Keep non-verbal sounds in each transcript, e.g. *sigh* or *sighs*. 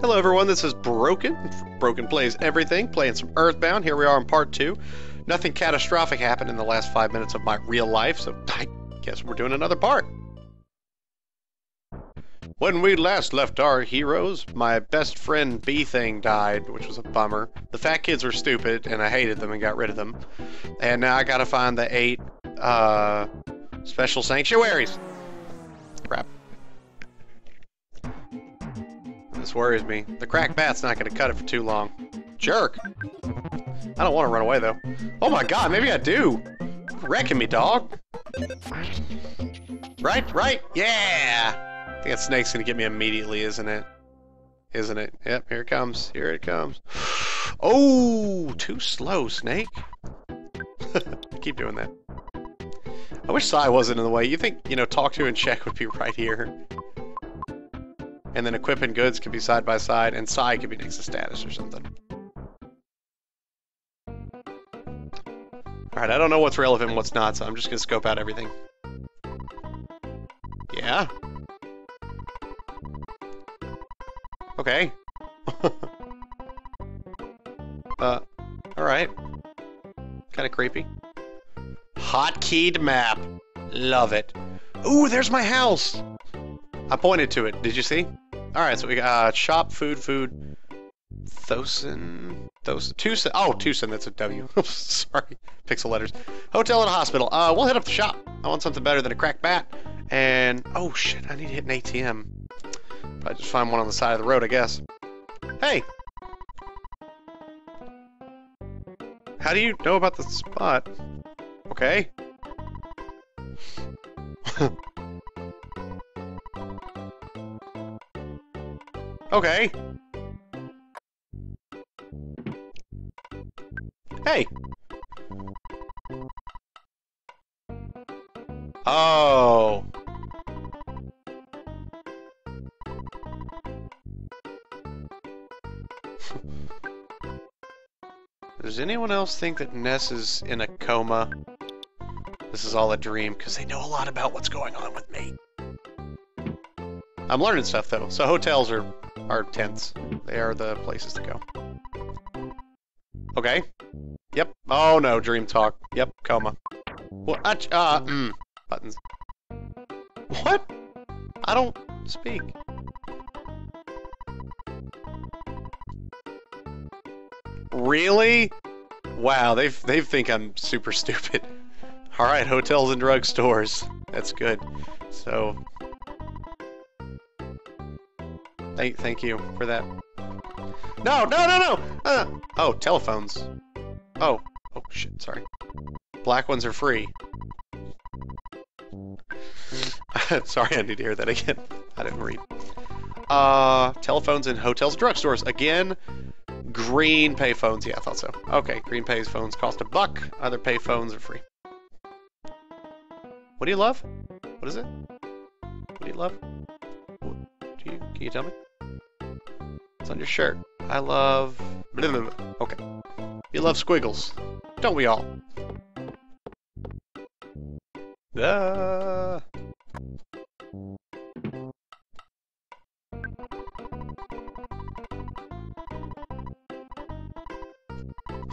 Hello everyone, this is Broken. Broken plays everything, playing some Earthbound. Here we are in part two. Nothing catastrophic happened in the last five minutes of my real life, so I guess we're doing another part. When we last left our heroes, my best friend Bee Thing died, which was a bummer. The fat kids were stupid, and I hated them and got rid of them. And now I gotta find the eight, uh, special sanctuaries. This worries me. The crack bat's not gonna cut it for too long. Jerk! I don't want to run away, though. Oh my god, maybe I do! Wrecking me, dog! Right, right, yeah! I think that snake's gonna get me immediately, isn't it? Isn't it? Yep, here it comes. Here it comes. *gasps* Oh, too slow, snake. *laughs* Keep doing that. I wish PSI wasn't in the way. You think, you know, talk to and check would be right here. And then equip and goods could be side by side, and PSI could be next to status or something. Alright, I don't know what's relevant and what's not, so I'm just gonna scope out everything. Yeah? Okay. *laughs* uh, alright. Kinda creepy. Hotkeyed map. Love it. Ooh, there's my house! I pointed to it. Did you see? Alright, so we got uh, shop, food, food. Thosin. Thosin. Tucson. Oh, Tucson. That's a W. *laughs* Sorry. Pixel letters. Hotel and a hospital. Uh, we'll hit up the shop. I want something better than a cracked bat. And, oh shit, I need to hit an ATM. I just find one on the side of the road, I guess. Hey! How do you know about the spot? Okay. *laughs* okay. Hey! Oh. Does anyone else think that Ness is in a coma? This is all a dream, because they know a lot about what's going on with me. I'm learning stuff, though. So hotels are, are tents. They are the places to go. Okay. Yep. Oh, no, dream talk. Yep, coma. What? Uh, uh, mm. Buttons. What? I don't speak. Really? Wow, they they think I'm super stupid. *laughs* All right, hotels and drugstores. That's good. So, thank thank you for that. No, no, no, no. Uh, oh, telephones. Oh, oh shit. Sorry. Black ones are free. *laughs* Sorry, I need to hear that again. *laughs* I didn't read. Uh, telephones in hotels, drugstores. Again, green payphones. Yeah, I thought so. Okay, green payphones cost a buck. Other payphones are free. What do you love? What is it? What do you love? Do you, can you tell me? It's on your shirt. I love... Okay. You love squiggles. Don't we all? Ah.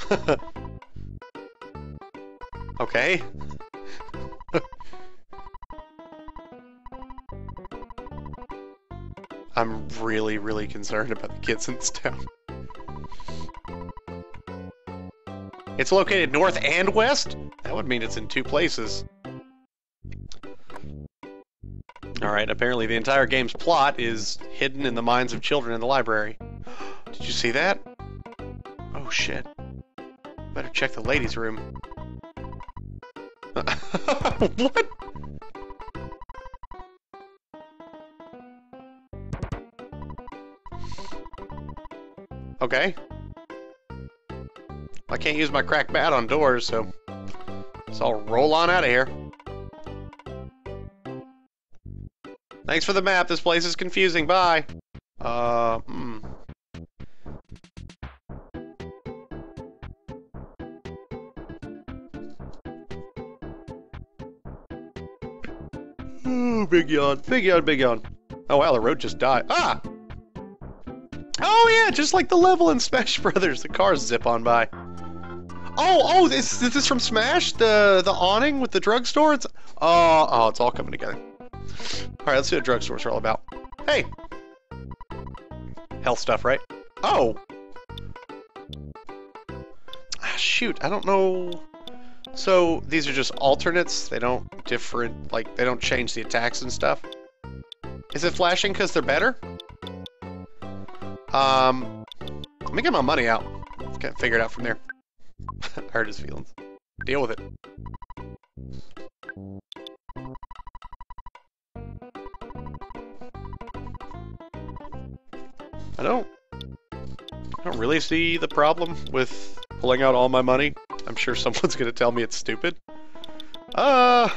*laughs* okay. I'm really, really concerned about the kids in this town. It's located north and west? That would mean it's in two places. Alright, apparently the entire game's plot is hidden in the minds of children in the library. *gasps* Did you see that? Oh shit. Better check the ladies' room. *laughs* what? Okay. I can't use my crack bat on doors, so... So I'll roll on out of here. Thanks for the map. This place is confusing. Bye. Uh, hmm. Ooh, big yawn. Big yawn, big yawn. Oh, wow, the road just died. Ah! Yeah, just like the level in Smash Brothers, the cars zip on by. Oh, oh, is, this is this from Smash? The the awning with the drugstore? It's oh, oh, it's all coming together. All right, let's see what drugstores are all about. Hey, health stuff, right? Oh, ah, shoot, I don't know. So these are just alternates. They don't different like they don't change the attacks and stuff. Is it flashing because they're better? Um, let me get my money out. Can't figure it out from there. *laughs* hurt his feelings. Deal with it. I don't... I don't really see the problem with pulling out all my money. I'm sure *laughs* someone's gonna tell me it's stupid. Uh...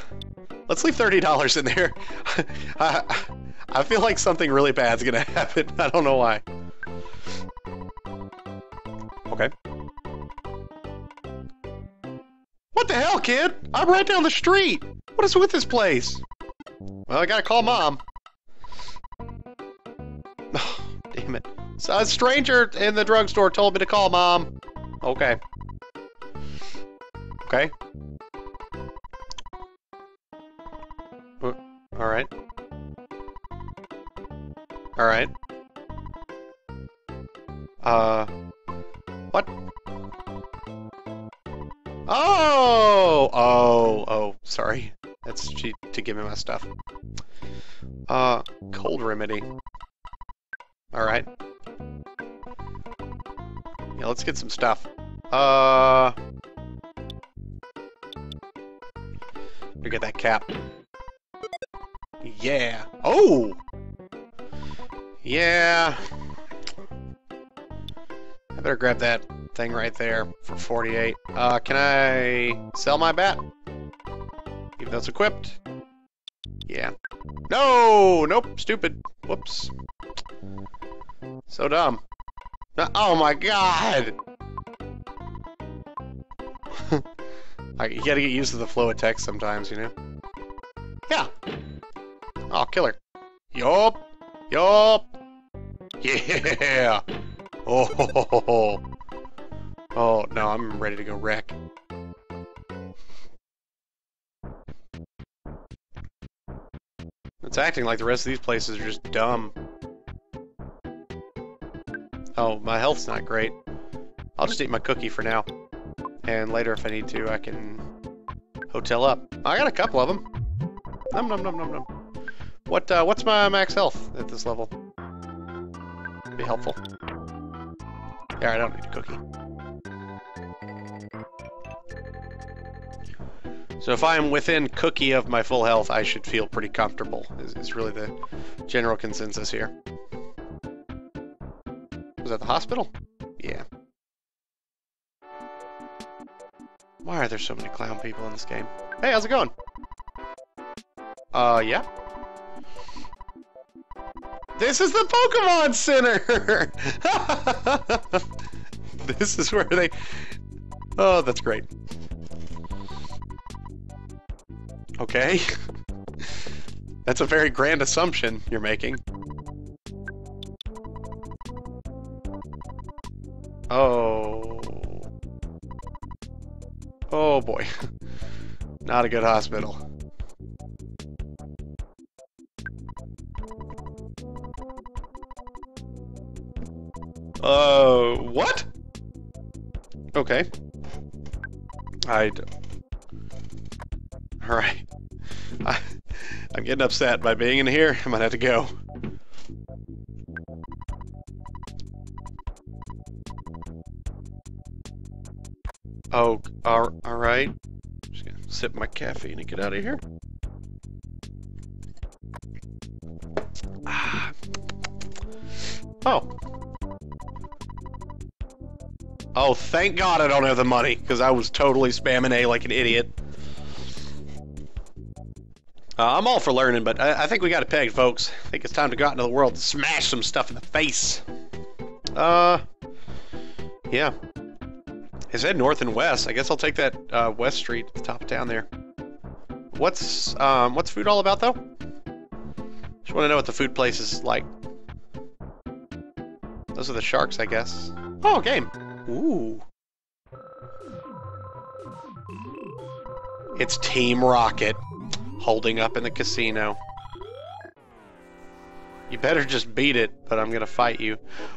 Let's leave $30 in there. *laughs* I, I feel like something really bad's gonna happen. I don't know why. Kid? I'm right down the street. What is with this place? Well, I gotta call mom. *sighs* Oh, damn it. So a stranger in the drugstore told me to call mom. Okay. Okay. Uh, Alright. Alright. Uh... What? Oh! Oh, oh, oh, sorry. That's cheap to give me my stuff. Uh, cold remedy. Alright. Yeah, let's get some stuff. Uh... We get that cap. Yeah. Oh! Yeah. I better grab that thing right there for 48. Uh, can I sell my bat? Even though it's equipped? Yeah. No! Nope, stupid. Whoops. So dumb. No, oh my god! *laughs* I, you gotta get used to the flow of text sometimes, you know? Yeah. Oh, killer. Yup. Yup. *laughs* Yeah. *laughs* Oh. Oh, no, I'm ready to go wreck. It's acting like the rest of these places are just dumb. Oh, my health's not great. I'll just eat my cookie for now. And later, if I need to, I can hotel up. I got a couple of them. Num num num num num. What, uh, what's my max health at this level? Be helpful. Yeah, I don't need a cookie. So if I'm within cookie of my full health, I should feel pretty comfortable, is, is really the general consensus here. Was that the hospital? Yeah. Why are there so many clown people in this game? Hey, how's it going? Uh, yeah? This is the Pokemon Center! *laughs* this is where they... Oh, that's great. Okay. That's a very grand assumption you're making. Oh. Oh boy. Not a good hospital. Uh, what? Okay. I. Alright. I, I'm getting upset by being in here. I might have to go. Oh, all, all right. Just gonna sip my caffeine and get out of here. Ah. Oh. Oh, thank God I don't have the money, because I was totally spamming A like an idiot. Uh, I'm all for learning, but I, I think we got it pegged, folks. I think it's time to go out into the world and smash some stuff in the face. Uh, yeah. It said north and west. I guess I'll take that uh, west street at the top of town there. What's um, what's food all about, though? Just want to know what the food place is like. Those are the sharks, I guess. Oh, game. Ooh. It's Team Rocket holding up in the casino. You better just beat it, but I'm gonna fight you.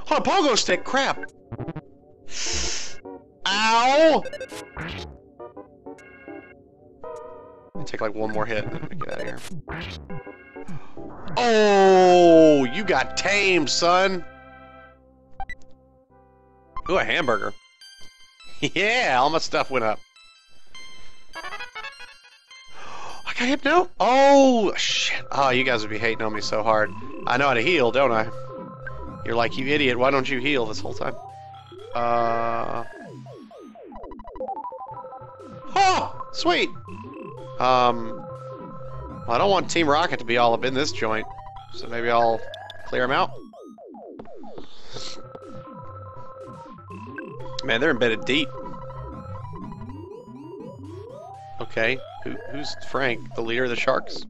Oh, a pogo stick! Crap! Ow! Take like one more hit and get out of here. Oh, you got tamed, son! Ooh, a hamburger. *laughs* yeah, all my stuff went up. I? Oh, shit. Oh, you guys would be hating on me so hard. I know how to heal, don't I? You're like, you idiot, why don't you heal this whole time? Uh... Oh, sweet! Um... Well, I don't want Team Rocket to be all up in this joint, so maybe I'll clear them out. Man, they're embedded deep. Okay, Who, who's Frank, the leader of the Sharks?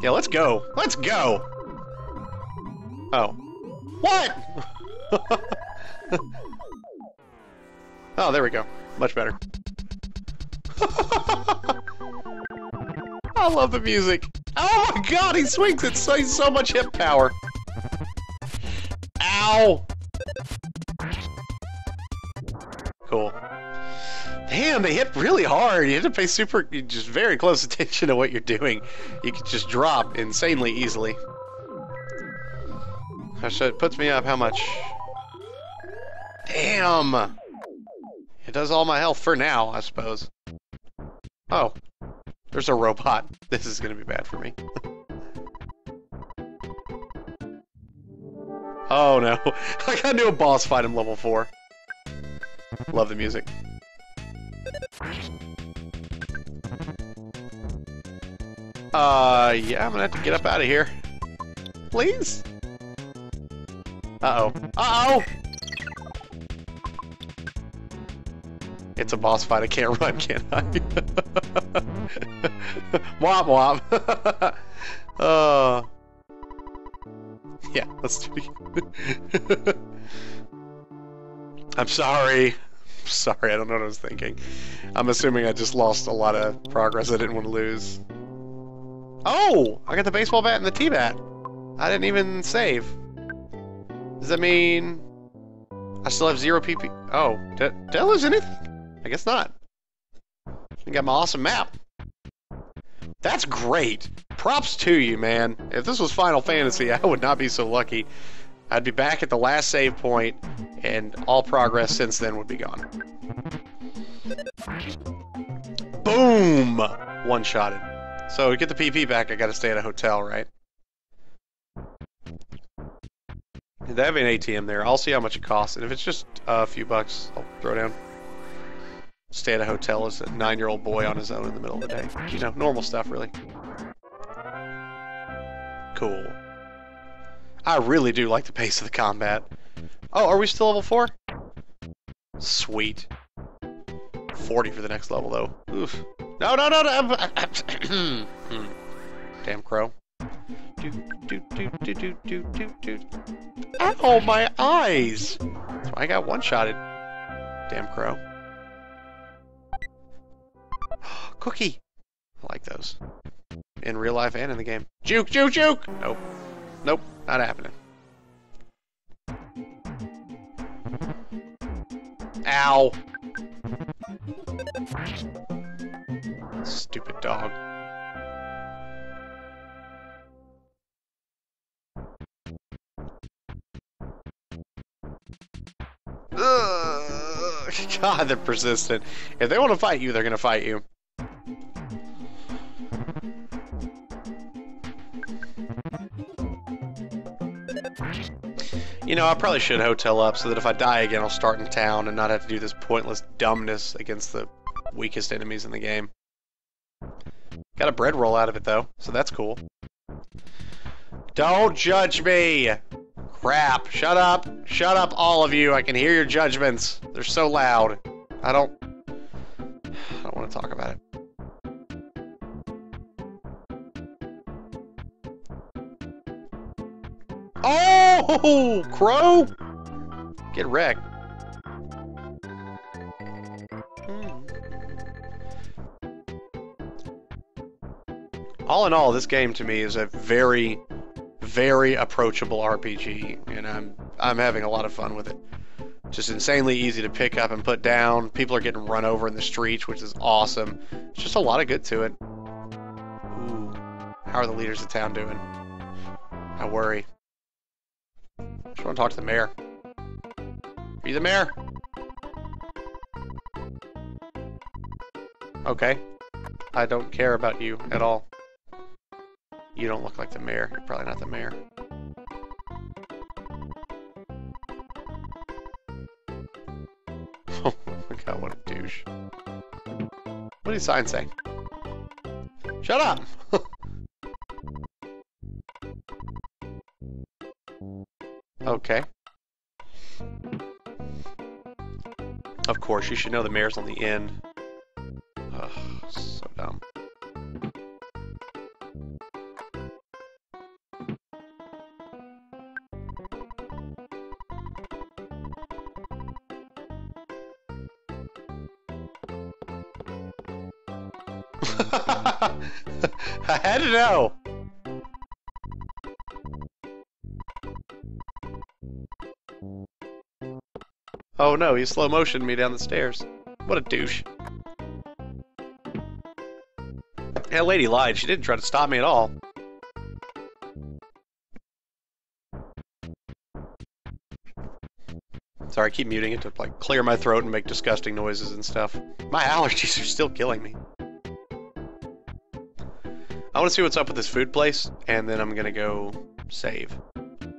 Yeah, let's go. Let's go! Oh. What? *laughs* oh, there we go. Much better. *laughs* I love the music. Oh my god, he swings it so, so much hip power. Ow! Damn, they hit really hard. You have to pay super, just very close *laughs* attention to what you're doing. You can just drop insanely easily. So it puts me up how much? Damn! It does all my health for now, I suppose. Oh. There's a robot. *laughs* This is gonna be bad for me. *laughs* oh no. I gotta do a boss fight in level 4. Love the music. Uh, yeah, I'm gonna have to get up out of here. Please? Uh-oh. Uh-oh! It's a boss fight, I can't *laughs* run, can I? *laughs* womp womp. *laughs* uh, yeah, let's do it I'm sorry. *laughs* Sorry, I don't know what I was thinking. I'm assuming I just lost a lot of progress I didn't want to lose. Oh! I got the baseball bat and the T-bat. I didn't even save. Does that mean... I still have zero PP? Oh, did, did I lose anything? I guess not. I got my awesome map. That's great. Props to you, man. If this was Final Fantasy, *laughs* I would not be so lucky. I'd be back at the last save point, and all progress since then would be gone. Boom! One-shotted. So to get the PP back, I gotta stay at a hotel, right? They have an ATM there. I'll see how much it costs, and if it's just a few bucks, I'll throw down. Stay at a hotel as a nine-year-old boy on his own in the middle of the day. You know, normal stuff, really. Cool. I really do like the pace of the combat. Oh, are we still level 4? Sweet. 40 for the next level, though. Oof. No, no, no, no! *clears throat* Damn crow. Ow, my eyes! So I got one-shotted. Damn crow. *gasps* Cookie! I like those. In real life and in the game. Juke, juke, juke! Nope. Nope, not happening. Ow! Stupid dog. Ugh. *laughs* God, they're persistent. If they want to fight you, they're going to fight you. You know, I probably should hotel up so that if I die again, I'll start in town and not have to do this pointless dumbness against the weakest enemies in the game. Got a bread roll out of it, though, so that's cool. Don't judge me! Crap. Shut up. Shut up, all of you. I can hear your judgments. They're so loud. I don't... I don't want to talk about it. Oh, Oh, crow! Get wrecked. All in all, this game to me is a very, very approachable RPG, and I'm I'm having a lot of fun with it. Just insanely easy to pick up and put down. People are getting run over in the streets, which is awesome. It's just a lot of good to it. Ooh, how are the leaders of town doing? I worry. Just want to talk to the mayor. Be the mayor? Okay. I don't care about you at all. You don't look like the mayor. You're probably not the mayor. *laughs* Oh my god, what a douche. What did the sign say? Shut up! *laughs* Of course, you should know the mayor's on the end. Ugh, so dumb. *laughs* I had to know. Oh no, he slow motioned me down the stairs. What a douche. That lady lied. She didn't try to stop me at all. Sorry, I keep muting it to like clear my throat and make disgusting noises and stuff. My allergies are still killing me. I want to see what's up with this food place, and then I'm gonna go save.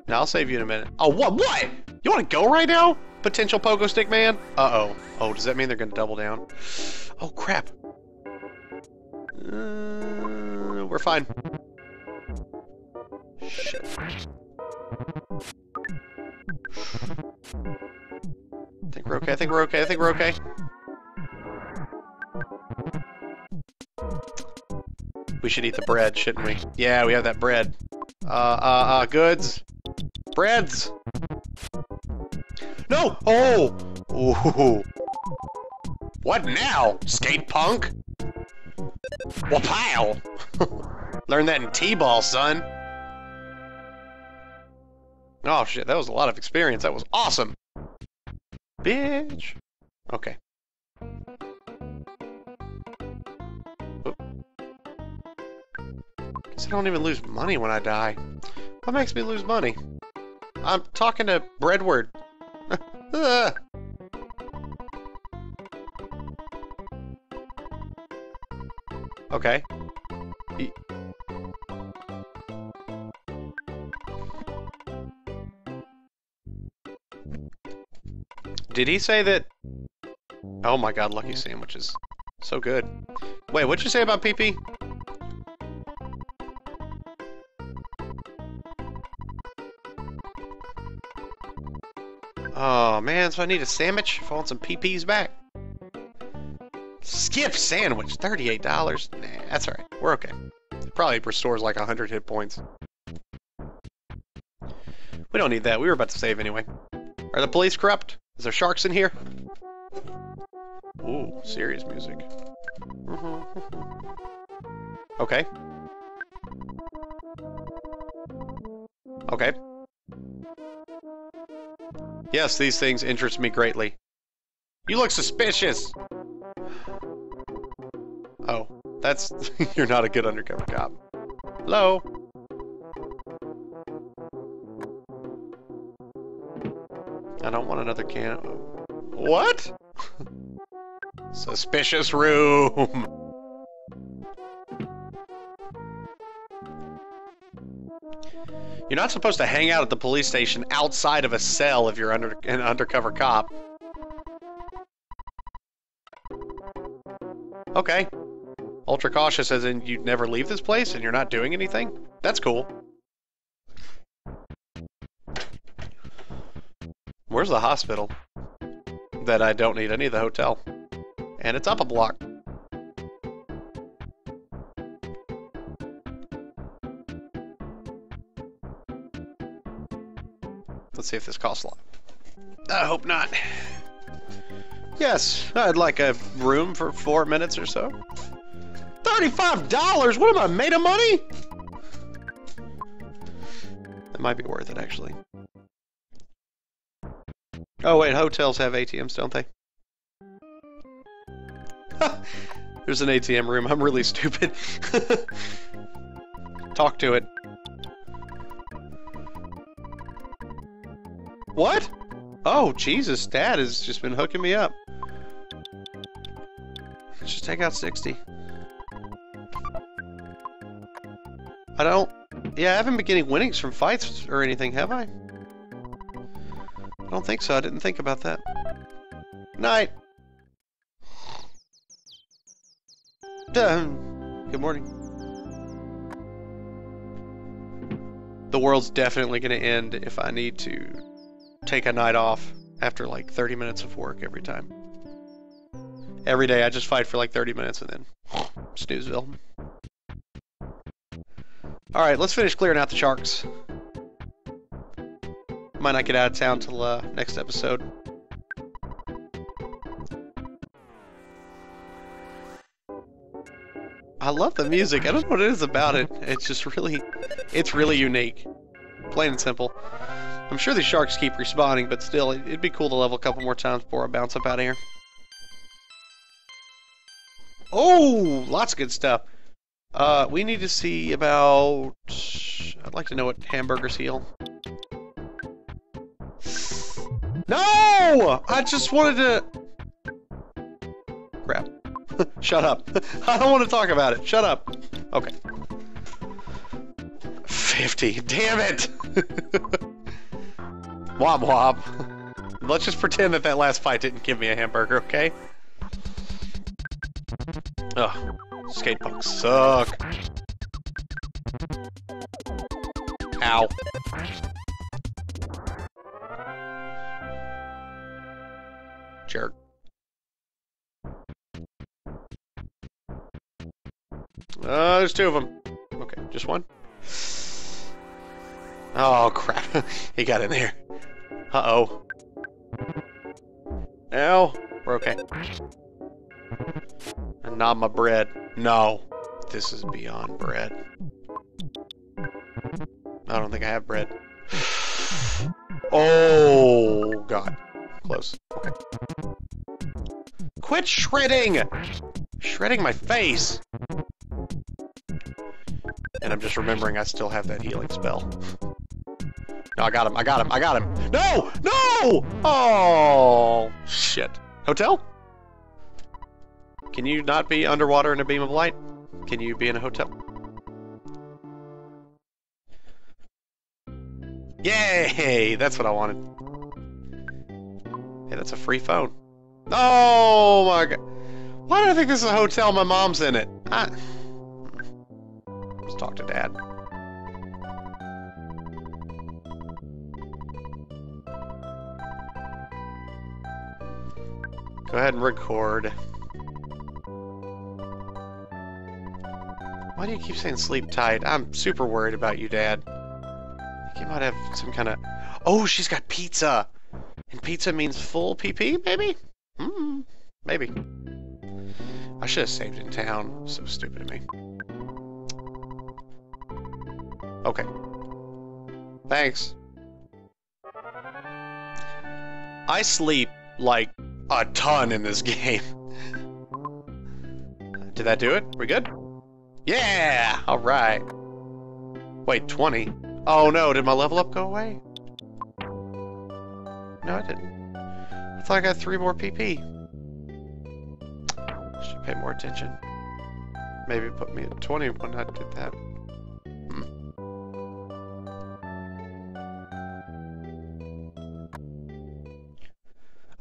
Now I'll save you in a minute. Oh, what? What? You want to go right now? Potential pogo stick man? Uh-oh. Oh, does that mean they're gonna double down? Oh, crap. Uh, we're fine. Shit. I think we're okay, I think we're okay, I think we're okay. We should eat the bread, shouldn't we? Yeah, we have that bread. Uh, uh, uh, goods. Breads! No! Oh! Ooh. What now, skate punk? Wapow! *laughs* Learn that in T-ball, son. Oh shit, that was a lot of experience. That was awesome. Bitch. Okay. Oop. Guess I don't even lose money when I die. What makes me lose money? I'm talking to Breadward. *laughs* Okay. Did he say that? Oh my god, Lucky Sandwiches. Is so good. Wait, what'd you say about PP? Oh man, so I need a sandwich if I want some PPs back. Skip sandwich, $38. Nah, that's alright. We're okay. Probably restores like 100 hit points. We don't need that. We were about to save anyway. Are the police corrupt? Is there sharks in here? Ooh, serious music. *laughs* Okay. Okay. Yes, these things interest me greatly. You look suspicious! Oh, that's... *laughs* you're not a good undercover cop. Hello? I don't want another can... What? *laughs* Suspicious room! You're not supposed to hang out at the police station outside of a cell if you're under an undercover cop. Okay. Ultra cautious as in you'd never leave this place and you're not doing anything? That's cool. Where's the hospital? That I don't need any of the hotel. And it's up a block. Let's see if this costs a lot. I hope not. Yes, I'd like a room for four minutes or so. $35? What am I, made of money? That might be worth it, actually. Oh, wait, hotels have ATMs, don't they? There's an ATM room. I'm really *laughs* stupid. Talk to it. What? Oh, Jesus, Dad has just been hooking me up. Let's just take out 60. I don't... Yeah, I haven't been getting winnings from fights or anything, have I? I don't think so. I didn't think about that. Night! Good morning. The world's definitely going to end if I need to take a night off after like 30 minutes of work every time. Every day I just fight for like 30 minutes and then *sniffs* snoozeville. Alright, let's finish clearing out the sharks. Might not get out of town till uh, next episode. I love the music. I don't know what it is about it. It's just really, it's really unique. Plain and simple. I'm sure these sharks keep respawning, but still, it'd be cool to level a couple more times before I bounce up out of here. Oh, lots of good stuff. Uh, we need to see about... I'd like to know what hamburgers heal. No! I just wanted to... Crap. *laughs* Shut up. *laughs* I don't want to talk about it. Shut up. Okay. 50. Damn it! *laughs* Womp womp. *laughs* Let's just pretend that that last fight didn't give me a hamburger, okay? Ugh. Skate punks suck. Ow. Jerk. Uh, there's two of them. Okay, just one? *sighs* Oh, crap. *laughs* he got in there. Uh-oh. Now, we're okay. And not my bread. No. This is beyond bread. I don't think I have bread. *sighs* Oh, God. Close. Okay. Quit shredding! Shredding my face! And I'm just remembering I still have that healing spell. No, I got him, I got him, I got him! No! No! Oh, shit. Hotel? Can you not be underwater in a beam of light? Can you be in a hotel? Yay! That's what I wanted. Hey, that's a free phone. Oh my god. Why do I think this is a hotel? My mom's in it. I... Let's talk to Dad. Go ahead and record. Why do you keep saying sleep tight? I'm super worried about you, Dad. You might have some kind of... Oh, she's got pizza! And pizza means full PP, maybe? Hmm, maybe. I should have saved in town. So stupid of me. Okay. Thanks. I sleep, like, a ton in this *laughs* game. Did that do it? We good? Yeah! Alright. Wait, 20? Oh no, did my level up go away? No, it didn't. I thought I got three more PP. Should pay more attention. Maybe put me at 20 when I did that.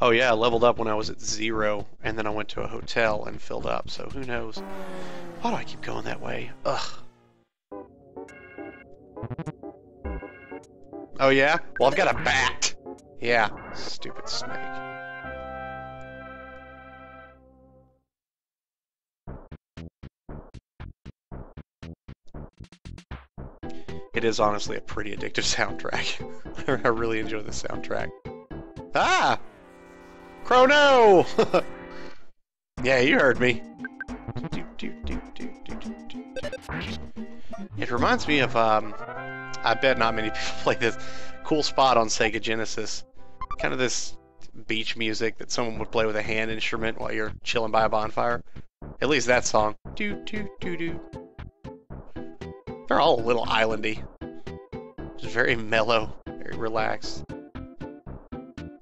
Oh yeah, I leveled up when I was at zero, and then I went to a hotel and filled up, so who knows. Why do I keep going that way? Ugh. Oh yeah? Well, I've got a bat! Yeah, stupid snake. It is honestly a pretty addictive *laughs* soundtrack. I really enjoy the soundtrack. Ah! Chrono! *laughs* yeah, you heard me. It reminds me of, um, I bet not many *laughs* people play this Cool Spot on Sega Genesis. Kind of this beach music that someone would play with a hand instrument while you're chilling by a bonfire. At least that song. Do do do do. They're all a little islandy. Just very mellow, very relaxed.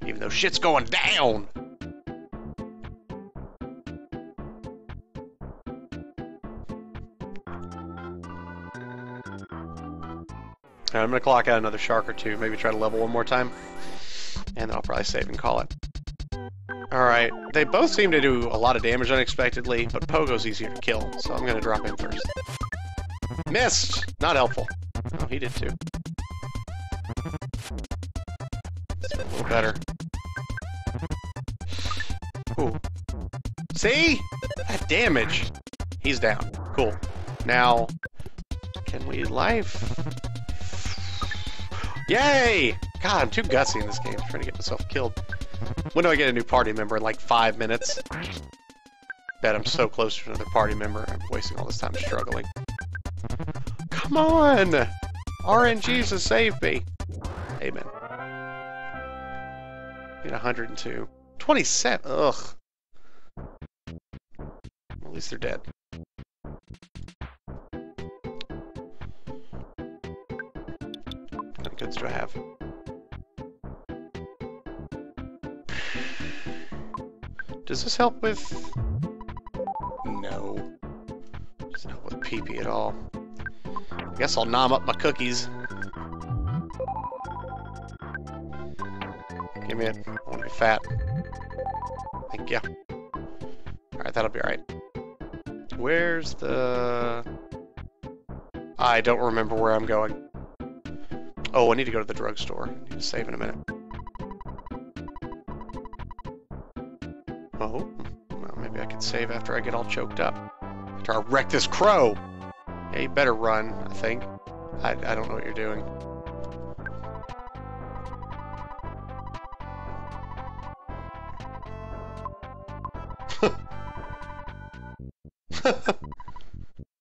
Even though shit's going down. I'm gonna clock out another shark or two, maybe try to level one more time. And then I'll probably save and call it. Alright, they both seem to do a lot of damage unexpectedly, but Pogo's easier to kill, so I'm gonna drop in first. Missed! Not helpful. Oh, he did too. a little better. See? That damage! He's down. Cool. Now, can we life? Yay! God, I'm too gutsy in this game. I'm trying to get myself killed. When do I get a new party member? In like five minutes? Bet I'm so close to another party member. I'm wasting all this time struggling. Come on! RNG's to save me. Amen. Get 102. 27. Ugh. At least they're dead. What goods do I have? Does this help with... No. Doesn't help with pee at all. I guess I'll nom up my cookies. Give me it. I want to be fat. Thank you. Alright, that'll be alright. Where's the... I don't remember where I'm going. Oh, I need to go to the drugstore. I need to save in a minute. Oh, well, maybe I can save after I get all choked up. After I wreck this crow! Yeah, you better run, I think. I, I don't know what you're doing.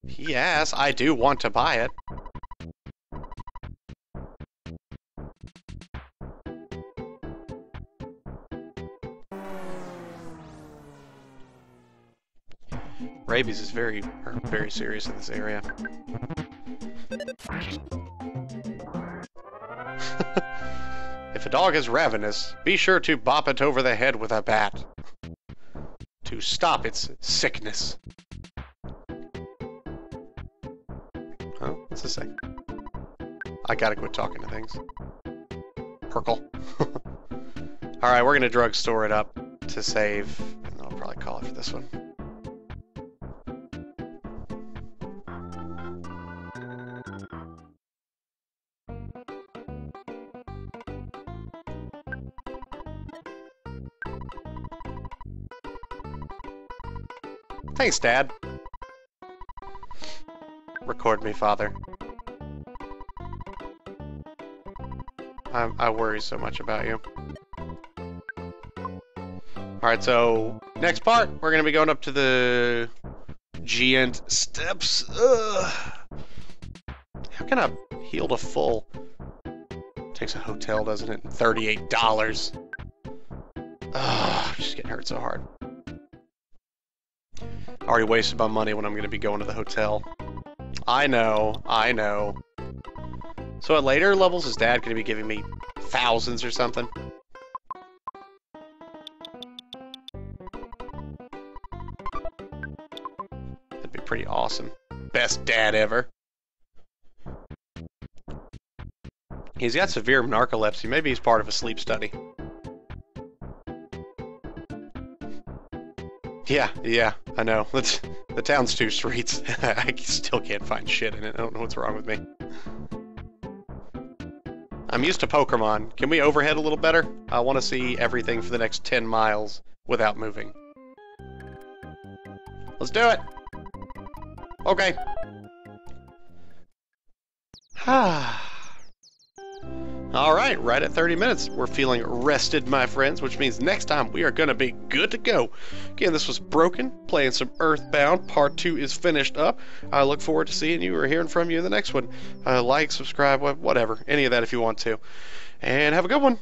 Yes, I do want to buy it. Rabies is very, very serious in this area. *laughs* if a dog is ravenous, be sure to bop it over the head with a bat to stop its sickness. This say? I gotta quit talking to things. Perkle. *laughs* Alright, we're gonna drugstore it up to save, and I'll probably call it for this one. Thanks, Dad. Record me, Father. I, I worry so much about you. Alright, so next part, we're going to be going up to the Giant Steps. Ugh. How can I heal to full? Takes a hotel, doesn't it? $38. Ugh, just getting hurt so hard. I Already wasted my money when I'm going to be going to the hotel. I know, I know. So at later levels, is Dad going to be giving me thousands or something? That'd be pretty awesome. Best dad ever. He's got severe narcolepsy. Maybe he's part of a sleep study. Yeah, yeah, I know. That's, the town's two streets. *laughs* I still can't find shit in it. I don't know what's wrong with me. I'm used to Pokemon. Can we overhead a little better? I want to see everything for the next 10 miles without moving. Let's do it! Okay. *sighs* Ah. All right, right at 30 minutes. We're feeling rested, my friends, which means next time we are going to be good to go. Again, this was Broken, playing some Earthbound. Part 2 is finished up. I look forward to seeing you or hearing from you in the next one. Uh, like, subscribe, whatever. Any of that if you want to. And have a good one.